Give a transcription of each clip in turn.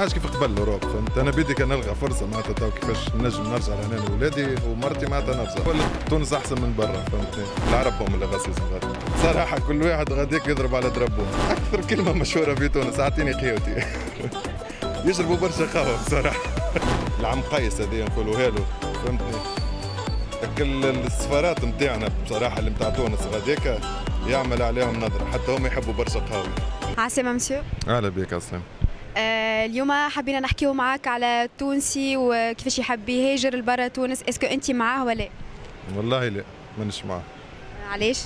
ما عادش كيف قبل ال Europe فهمت؟ أنا بدي كان نلقى فرصة معناتها تو كيفاش نجم نرجع لهنا لولادي ومرتي معناتها نرجع. تونس أحسن من برا فهمتني العرب هم اللي غادي صراحة كل واحد غاديك يضرب على دربه أكثر كلمة مشهورة في تونس أعطيني قهوتي يشربوا برشا قهوة بصراحة. العم قيس هذه نقولوها له فهمتني كل السفارات نتاعنا بصراحة اللي نتاع تونس غاديك يعمل عليهم نظرة حتى هم يحبوا برشا قهوة. عسلامة مسيو أهلا بك اسلام آه اليوم حبينا نحكيو معاك على التونسي وكيفاش يحب يهاجر لبرا تونس. est-ce que أنت معاه ولا لا؟ والله لا مانيش معاه. علاش؟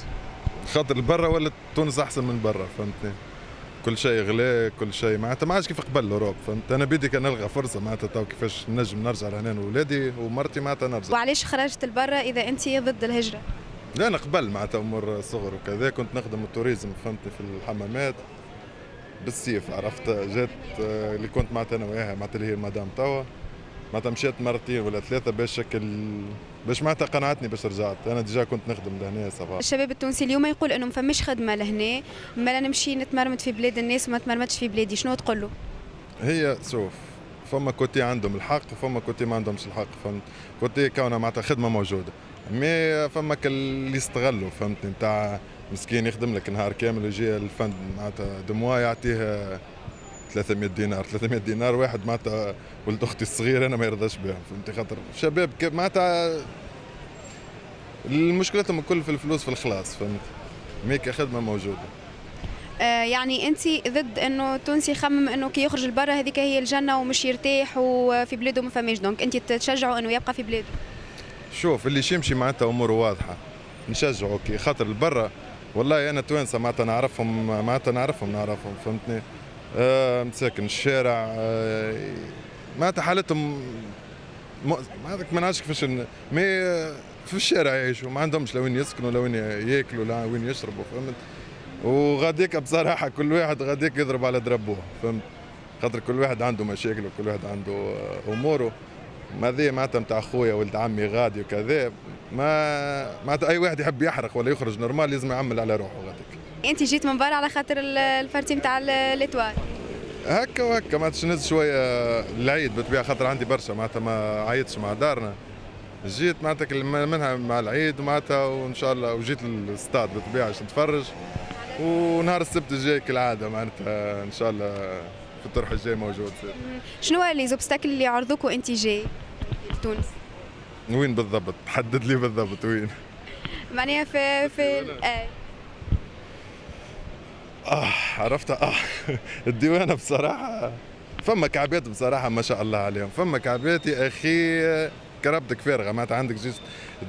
خاطر برا ولا تونس أحسن من برا فهمتني؟ كل شيء غلا كل شيء معناتها ما عادش كيف قبل ال Europe فهمت؟ أنا بدي كان نلقى فرصة معناتها تو كيفاش نجم نرجع لهنا لولادي ومرتي معناتها نرجع. وعلاش خرجت لبرا إذا أنت ضد الهجرة؟ لا أنا قبل معناتها أمور صغر وكذا كنت نخدم ال tourisme فهمتني؟ في الحمامات. بالسيف عرفت؟ جات آه، اللي كنت معناتها أنا وياها معناتها اللي هي المدام توا. معناتها مشيت مرتين ولا ثلاثة باش شكل باش معناتها قنعتني باش رجعت. أنا déjà كنت نخدم لهنا صباح. الشباب التونسي اليوم يقول إنه ما فماش خدمة لهنا ما نمشي نتمرمد في بلاد الناس وما تمرمدش في بلادي. شنو تقول له؟ هي شوف فما côté عندهم الحق وفما côté ما عندهمش الحق فهمت؟ côté كونها معناتها خدمة موجودة. mais فما اللي يستغلوا فهمتني؟ نتاع مسكين يخدم لك نهار كامل ويجي ال fin de معناتها de mois يعطيه 300 دينار. 300 دينار واحد معناتها ولد أختي الصغير أنا ما يرضاش بها فهمتي خاطر شباب معناتها مشكلتهم الكل في الفلوس في الخلاص فهمت؟ mais كا خدمة موجودة. يعني انت ضد انه التونسي يخمم انه كي يخرج لبرا هذيك هي الجنة ومش يرتاح وفي بلاده ما فماش. donc انت تشجعه انه يبقى في بلاده شوف اللي يمشي معناتها اموره واضحة. نشجعه كي خاطر البرا والله أنا توانسة معناتها نعرفهم معناتها نعرفهم نعرفهم فهمتني؟ آه مساكن الشارع آه معناتها حالتهم م... ما ما نعرفش كيفاش مي آه، في الشارع يعيشوا. ما عندهمش لوين يسكنوا لوين ياكلوا لا وين يشربوا فهمت؟ وغاديك بصراحة كل واحد غاديك يضرب على دربوه فهمت؟ خاطر كل واحد عنده مشاكل وكل واحد عنده أموره. ما ذي معناتها نتاع خويا ولد عمي غادي وكذا ما معناتها أي واحد يحب يحرق ولا يخرج normal لازم يعمل على روحه غاديك. أنت جيت من برا على خاطر ال- الفرتي نتاع ال Étoile هكا وهكا معناتها نهز شوية العيد بالطبيعه خاطر عندي برشا معناتها ما عيطتش مع دارنا. جيت معناتها منها مع العيد معناتها وإن شاء الله وجيت للستاد بالطبيعه باش نتفرج. ونهار السبت الجاي كالعاده معناتها إن شاء الله في الطرح الجاي موجود. شنو هو les obstacles اللي يعرضوك وأنت جاي؟ لتونس؟ وين بالضبط؟ حدد لي بالضبط وين. معناها في في آه. آه عرفتها آه. الديوانة بصراحة. فما كعبات بصراحة ما شاء الله عليهم. فما كعبات يا أخي كرهبتك فارغة. معناتها عندك juste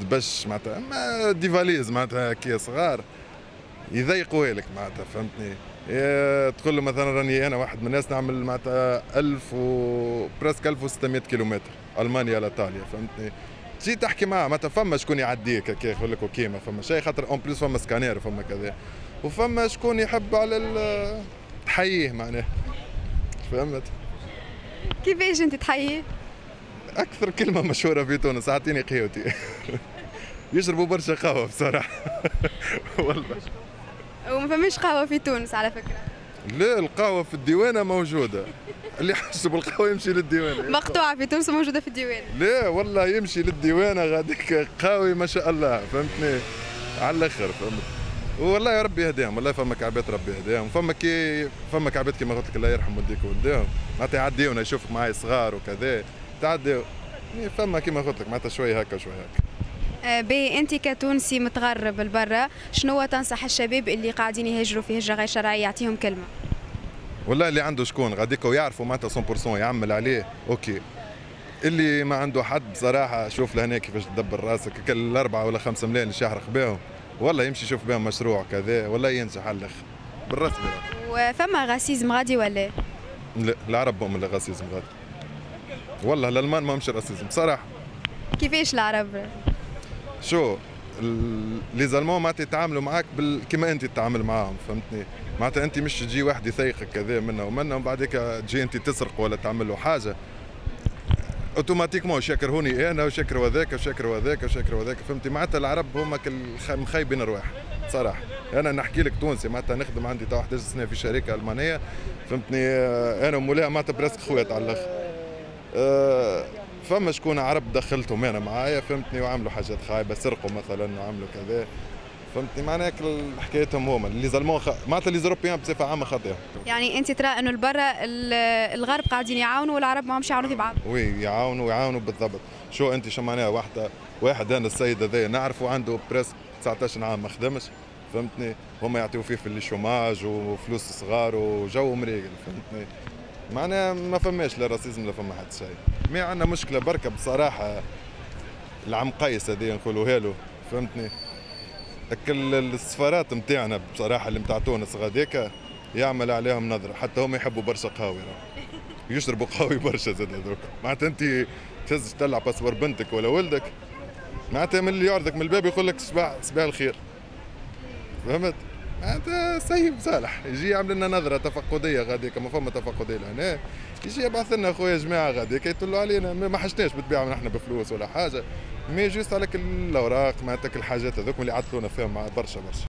دبش معناتها ما des valises معناتها كي صغار يضيقوا لك معناتها فهمتني؟ تقول له مثلا راني أنا واحد من الناس نعمل معناتها 1000 و presque 1600 كيلومتر ألمانيا لايطاليا فهمتني؟ تجي تحكي معاه معناتها فما شكون يعديك هكا يقول لك OK ما فما شيء خاطر en plus فما سكانير فما كذا وفما شكون يحب على تحييه معناه فهمت؟ كيفاش أنت تحيي؟ أكثر كلمة مشهورة في تونس أعطيني قهيوتي يشربوا برشا قهوة بصراحة. والله. وما فماش قهوة في تونس على فكرة. لا القهوة في الديوانة موجودة. اللي يحسب القهوة يمشي للديوانة. مقطوعة في تونس موجوده في الديوان لا والله يمشي للديوانة غاديك قهوي ما شاء الله فهمتني؟ على الأخر فهمت. والله يا ربي يهديهم والله فما كعبات ربي يهديهم. فما كي فما كعبات كيما قلت لك الله يرحم والديك ووالديهم معناتها يعديونا يشوفك معايا صغار وكذا. تعديو. إيه، فما كيما قلت لك معناتها شوية هكا شوية هكا. بي انت كتونسي متغرب لبرا شنو تنصح الشباب اللي قاعدين يهاجروا في هجرة غير شرعية؟ يعطيهم كلمة. والله اللي عنده شكون؟ غاديك ويعرفوا معناتها 100% يعمل عليه. OK. اللي ما عنده حد بصراحه شوف لهنا كيفاش تدبر راسك. كل الاربعه ولا خمسة ملايين اللي يحرق بهم والله يمشي يشوف بهم مشروع كذا والله ينجح على الأخر. بالرسمي وفما racisme غادي ولا؟ لا العرب هم اللي racisme غادي. والله الالمان ما همش racisme بصراحة. كيفاش العرب؟ chez les Allemands معناتها يتعاملوا معاك بال... كما انت تتعامل معاهم فهمتني؟ معناتها انت مش تجي واحد يثيقك كذا منا ومنا ومن بعدك تجي انت تسرق ولا تعمل له حاجة. automatiquement ش يكرهوني أنا وش يكرهو ذاك وش يكرهو ذاك وش يكرهو ذاك فهمتي معناتها العرب هما مخيبين الرواح صراحة. أنا نحكي لك تونسي معناتها نخدم عندي تو 11 سنه في شركة ألمانية فهمتني؟ آه، أنا ومولاها معناتها presque خوات على الآخر أه فما شكون عرب دخلتهم. أنا معايا فهمتني وعملوا حاجات خايبة سرقوا مثلا وعملوا كذا. فهمتني؟ معناها حكايتهم هما. les Allemands خ... معناتها les Européens بصفة عامة خاطئة. يعني أنت ترى إنه البرا الغرب قاعدين يعاونوا والعرب ما همش يعاونوا في بعض. oui يعاونوا يعاونوا بالضبط. شو أنت شو معناها؟ واحدة واحد أنا السيد هذا نعرفه عنده presque 19 عام ما خدمش. فهمتني؟ هما يعطيو فيه في ال chômage وفلوس صغار وجو مريقل فهمتني؟ معناها ما فماش لا racisme لا فما حتى شيء. mais عندنا مشكلة بركة بصراحة العم قيس هذه نقولوها له فهمتني؟ كل السفارات نتاعنا بصراحة اللي نتاع تونس غاديكا يعمل عليهم نظرة حتى هم يحبوا برشا قهوه يشربوا قهوي برشا زاد هذوك. معناتها أنت تهز تطلع passeport بنتك ولا ولدك معناتها من اللي يعرضك من الباب يقول لك صباح صباح الخير. فهمت؟ معناتها سيب صالح يجي يعمل لنا نظرة تفقدية غاديك ما فما تفقديه لهنا يجي يبعث لنا خويا جماعة غاديك يطلوا علينا. ما حشناش بالطبيعه نحن بفلوس ولا حاجة. مي جوست عليك الأوراق معناتها الحاجات هذوك اللي عطلونا فيهم برشا برشا.